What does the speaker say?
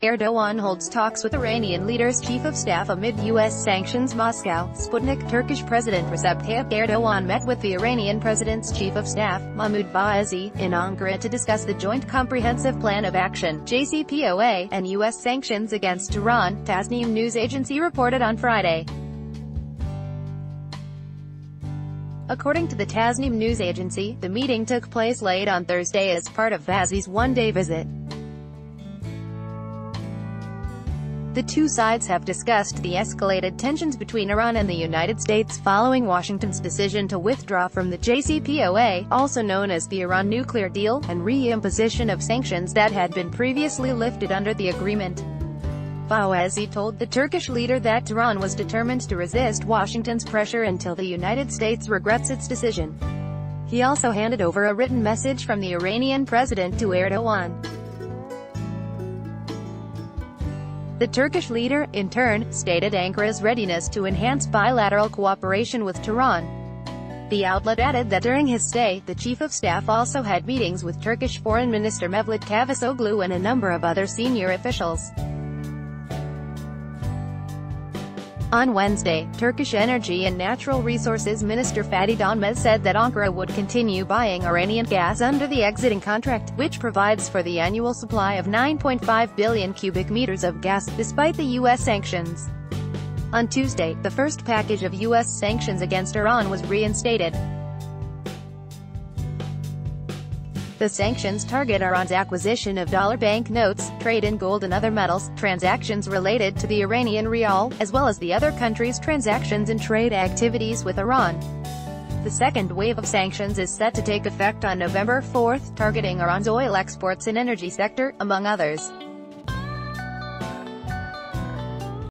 Erdogan holds talks with Iranian leader's chief of staff amid U.S. sanctions Moscow. Sputnik Turkish President Recep Tayyip Erdogan met with the Iranian president's chief of staff, Mahmoud Vaezi, in Ankara to discuss the Joint Comprehensive Plan of Action JCPOA, and U.S. sanctions against Iran, Tasnim news agency reported on Friday. According to the Tasnim news agency, the meeting took place late on Thursday as part of Vaezi's one-day visit. The two sides have discussed the escalated tensions between Iran and the United States following Washington's decision to withdraw from the JCPOA, also known as the Iran nuclear deal, and re-imposition of sanctions that had been previously lifted under the agreement. Vaezi told the Turkish leader that Tehran was determined to resist Washington's pressure until the United States regrets its decision. He also handed over a written message from the Iranian president to Erdogan. The Turkish leader, in turn, stated Ankara's readiness to enhance bilateral cooperation with Tehran. The outlet added that during his stay, the chief of staff also had meetings with Turkish Foreign Minister Mevlut Cavusoglu and a number of other senior officials. On Wednesday, Turkish Energy and Natural Resources Minister Fatih Dönmez said that Ankara would continue buying Iranian gas under the exiting contract, which provides for the annual supply of 9.5 billion cubic meters of gas, despite the U.S. sanctions. On Tuesday, the first package of U.S. sanctions against Iran was reinstated. The sanctions target Iran's acquisition of dollar bank notes, trade in gold and other metals, transactions related to the Iranian rial, as well as the other countries' transactions and trade activities with Iran. The second wave of sanctions is set to take effect on November 4, targeting Iran's oil exports and energy sector, among others.